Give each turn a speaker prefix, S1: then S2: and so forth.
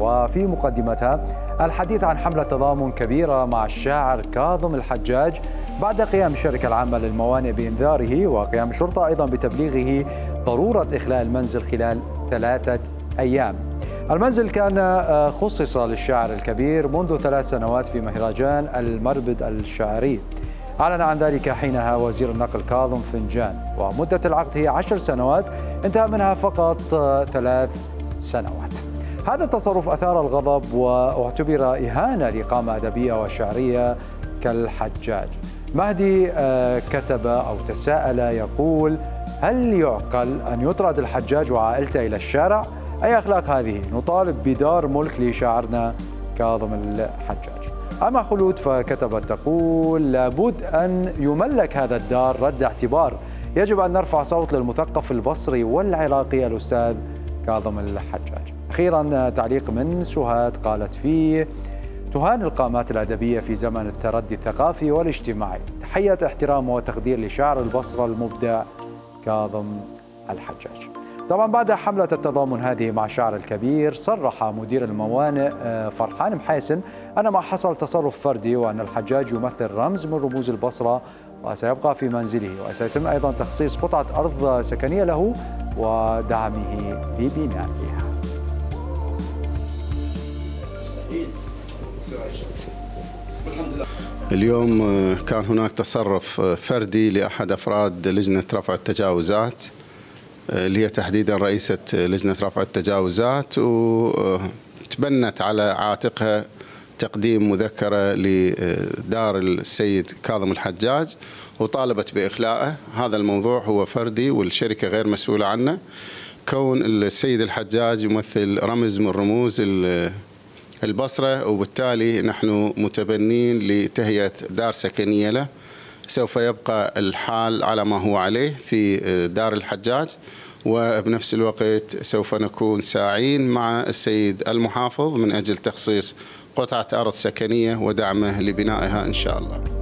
S1: وفي مقدمتها الحديث عن حملة تضامن كبيرة مع الشاعر كاظم الحجاج بعد قيام الشركة العامة للموانئ بإنذاره وقيام الشرطة أيضا بتبليغه ضرورة إخلاء المنزل خلال ثلاثة أيام. المنزل كان خصص للشاعر الكبير منذ ثلاث سنوات في مهرجان المربد الشعري. أعلن عن ذلك حينها وزير النقل كاظم فنجان. ومدة العقد هي عشر سنوات انتهى منها فقط ثلاث سنوات. هذا التصرف أثار الغضب واعتبر إهانة لقامة أدبية وشعرية كالحجاج مهدي كتب أو تساءل يقول هل يعقل أن يطرد الحجاج وعائلته إلى الشارع؟ أي أخلاق هذه؟ نطالب بدار ملك لشاعرنا كاظم الحجاج أما خلود فكتبت تقول لابد أن يملك هذا الدار رد اعتبار يجب أن نرفع صوت للمثقف البصري والعراقي الأستاذ كاظم الحجاج أخيرا تعليق من سهاد قالت فيه تهان القامات الأدبية في زمن التردي الثقافي والاجتماعي. تحية احترام وتقدير لشاعر البصرة المبدع كاظم الحجاج. طبعا بعد حملة التضامن هذه مع الشاعر الكبير صرح مدير الموانئ فرحان محيسن أن ما حصل تصرف فردي وأن الحجاج يمثل رمز من رموز البصرة وسيبقى في منزله. وسيتم أيضا تخصيص قطعة أرض سكنية له ودعمه لبنائها
S2: اليوم كان هناك تصرف فردي لأحد أفراد لجنة رفع التجاوزات اللي هي تحديدا رئيسة لجنة رفع التجاوزات وتبنت على عاتقها تقديم مذكرة لدار السيد كاظم الحجاج وطالبت بإخلاءه. هذا الموضوع هو فردي والشركة غير مسؤولة عنه. كون السيد الحجاج يمثل رمز من رموز البصرة وبالتالي نحن متبنين لتهيئة دار سكنية له. سوف يبقى الحال على ما هو عليه في دار الحجاج وبنفس الوقت سوف نكون ساعين مع السيد المحافظ من أجل تخصيص قطعة أرض سكنية ودعمه لبنائها إن شاء الله.